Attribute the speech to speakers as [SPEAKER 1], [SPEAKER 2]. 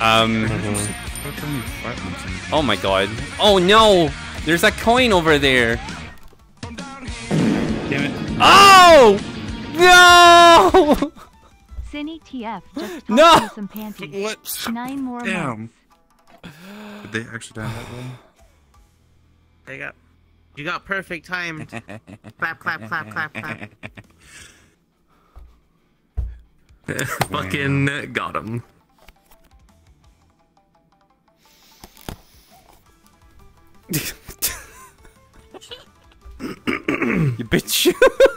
[SPEAKER 1] Um. Oh my god. Oh no! There's a coin over there.
[SPEAKER 2] Damn it.
[SPEAKER 1] Oh! No!
[SPEAKER 3] Cine TF just
[SPEAKER 1] No!
[SPEAKER 3] some panties.
[SPEAKER 2] What?
[SPEAKER 3] Nine more
[SPEAKER 2] Damn.
[SPEAKER 3] months.
[SPEAKER 2] Did they actually die that way?
[SPEAKER 4] They got. You got perfect timed. clap, clap, clap, clap, clap.
[SPEAKER 5] Fucking got him.
[SPEAKER 1] You bitch.